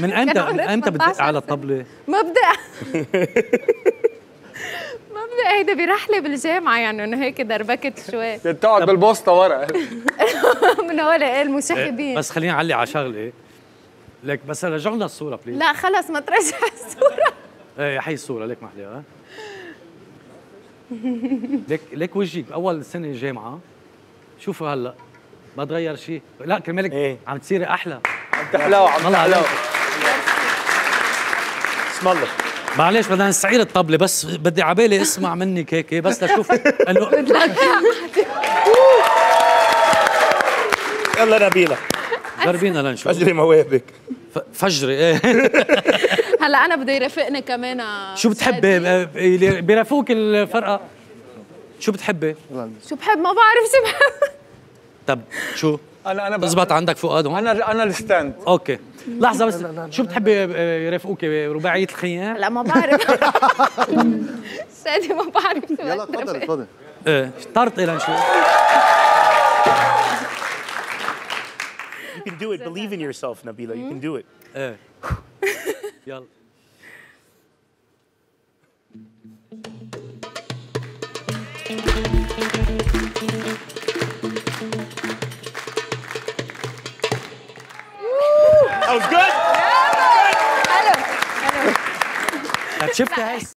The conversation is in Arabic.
من إمتى من إمتى 18 بتدق على سنة. الطبله؟ مبدأ. مبدأ. هيدا برحلة بالجامعة يعني إنه هيك دربكت شوي. تقعد بالبوسطة ورا. من هول المشاهدين بس خليني أعلق على شغلة. لك بس رجعوا لنا الصورة بليز لا خلص ما ترجع الصورة. إيه حي الصورة ليك محلي ها؟ ليك ليك وجهك اول سنة جامعة. شوفوا هلأ ما تغير شيء. لا كرمالك إيه. عم تصيري أحلى. عم تحلاو عم والله اسم الله معلش بدنا نستعير الطبلة بس بدي عبالي اسمع منك هيك بس لشوف انه يلا نبيلة جربينا لنشوف. فجري مواهبك ف- فجري إيه. هلا أنا بده يرافقني كمان آه، شو بتحبي. آه، اللي بيرافقوك الفرقة؟ شو بتحبي؟ شو بحب؟ ما بعرف شو بحب. طب شو؟ أنا أنا تزبط عندك فؤاد هون؟ أنا أنا ال stand okay لحظة بس شو بتحبي آه، يرافقوك رباعية الخيام؟ لا ما بعرف شادي ما بعرف يلا تفضل. تفضل إيه طرطي لنشوف You can do it. Believe in yourself, Nabila. You can do it. إيه يلا Was good. Hello. Hello. That's Chip, guys.